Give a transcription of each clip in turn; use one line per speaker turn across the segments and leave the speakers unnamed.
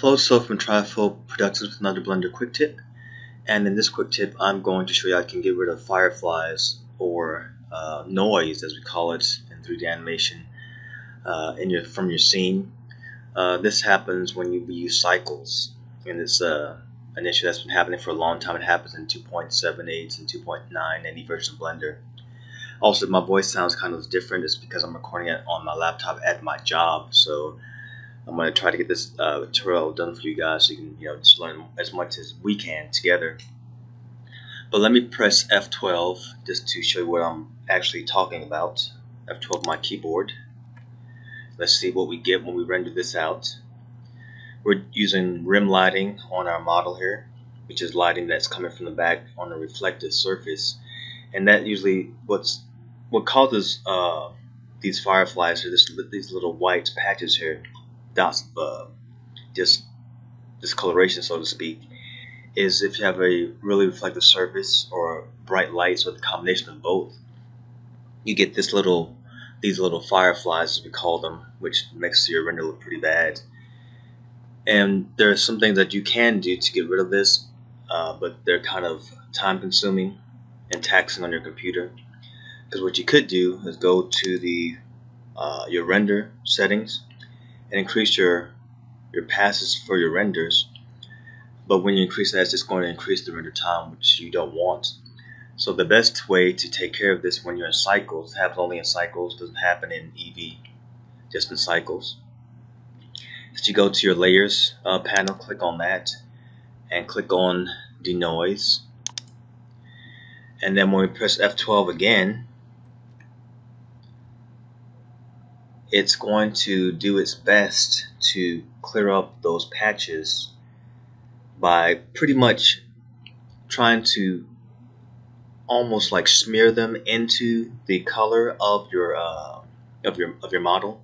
Hello, so from Trifold Productions with another Blender quick tip. And in this quick tip, I'm going to show you how you can get rid of fireflies or uh, noise, as we call it in 3D animation, uh, in your from your scene. Uh, this happens when you use cycles, and it's uh, an issue that's been happening for a long time. It happens in 2.78 and 2.9, any version of Blender. Also, my voice sounds kind of different. It's because I'm recording it on my laptop at my job, so I'm to try to get this uh, tutorial done for you guys so you can you know just learn as much as we can together. But let me press F12 just to show you what I'm actually talking about. F12 my keyboard. Let's see what we get when we render this out. We're using rim lighting on our model here, which is lighting that's coming from the back on a reflective surface. And that usually what's what causes uh, these fireflies or this, these little white patches here dots of uh, just discoloration, so to speak, is if you have a really reflective surface or bright lights or the combination of both, you get this little these little fireflies as we call them, which makes your render look pretty bad. And there are some things that you can do to get rid of this, uh, but they're kind of time consuming and taxing on your computer. Because what you could do is go to the uh, your render settings and increase your your passes for your renders. But when you increase that, it's just going to increase the render time, which you don't want. So the best way to take care of this when you're in cycles, happens only in cycles, doesn't happen in Eevee, just in cycles. Is you go to your layers uh, panel, click on that, and click on denoise. And then when we press F12 again, it's going to do its best to clear up those patches by pretty much trying to almost like smear them into the color of your uh, of your of your model.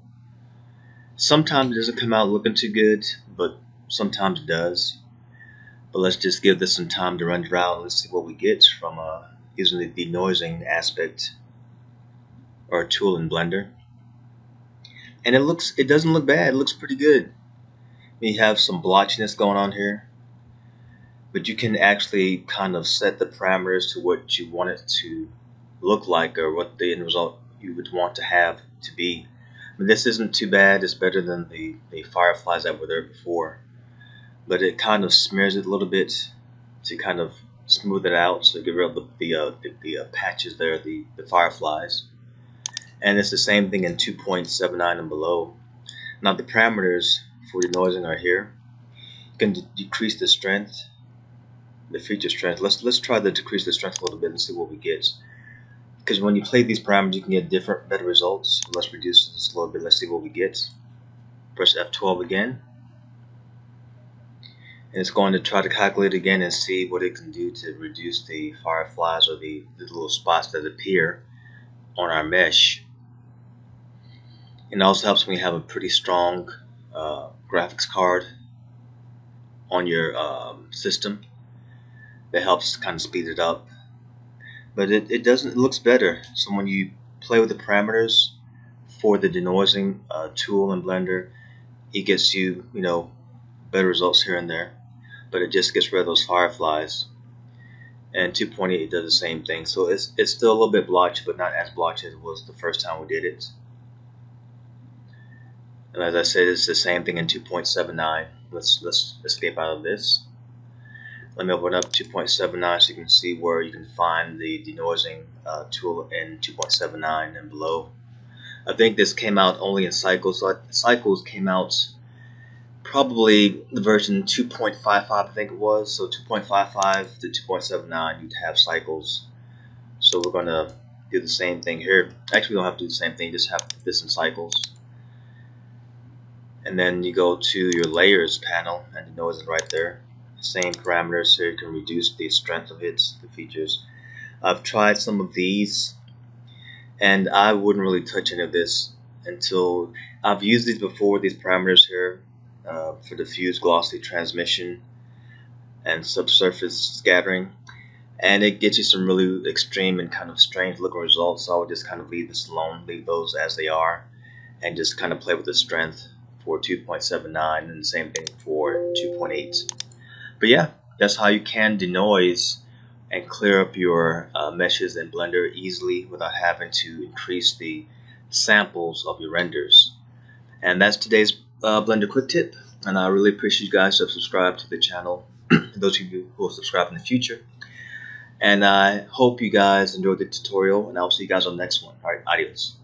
Sometimes it doesn't come out looking too good, but sometimes it does. But let's just give this some time to run dry And let's see what we get from uh, using the denoising aspect or tool in Blender and it looks it doesn't look bad. It looks pretty good. We have some blotchiness going on here. But you can actually kind of set the parameters to what you want it to look like or what the end result you would want to have to be. I mean, this isn't too bad. It's better than the, the fireflies that were there before. But it kind of smears it a little bit to kind of smooth it out so get rid of the, the, uh, the, the uh, patches there the, the fireflies and it's the same thing in 2.79 and below. Now the parameters for the denoising are here. You can decrease the strength, the feature strength. Let's let's try to decrease the strength a little bit and see what we get. Because when you play these parameters, you can get different, better results. Let's reduce this a little bit. Let's see what we get. Press F12 again. And it's going to try to calculate again and see what it can do to reduce the fireflies or the, the little spots that appear on our mesh. It also helps when you have a pretty strong uh, graphics card on your um, system. That helps kind of speed it up. But it, it doesn't, it looks better. So when you play with the parameters for the denoising uh, tool in Blender, it gets you, you know, better results here and there. But it just gets rid of those fireflies. And 2.8 does the same thing. So it's, it's still a little bit blotchy, but not as blotchy as it was the first time we did it. And as I said, it's the same thing in 2.79. Let's let's escape out of this. Let me open up 2.79 so you can see where you can find the denoising uh, tool in 2.79 and below. I think this came out only in Cycles. So Cycles came out probably the version 2.55 I think it was. So 2.55 to 2.79 you'd have Cycles. So we're going to do the same thing here. Actually we don't have to do the same thing, just have this in Cycles and then you go to your layers panel and denoise is right there. Same parameters here you can reduce the strength of it the features. I've tried some of these and I wouldn't really touch any of this until I've used these before these parameters here uh, for diffuse glossy transmission and subsurface scattering. And it gets you some really extreme and kind of strange looking results. So I would just kind of leave this alone leave those as they are and just kind of play with the strength for 2.79 and the same thing for 2.8. But yeah, that's how you can denoise and clear up your uh, meshes in Blender easily without having to increase the samples of your renders. And that's today's uh, Blender quick tip. And I really appreciate you guys who have subscribed to the channel. Those of you who will subscribe in the future. And I hope you guys enjoyed the tutorial, and I'll see you guys on the next one. All right, adios.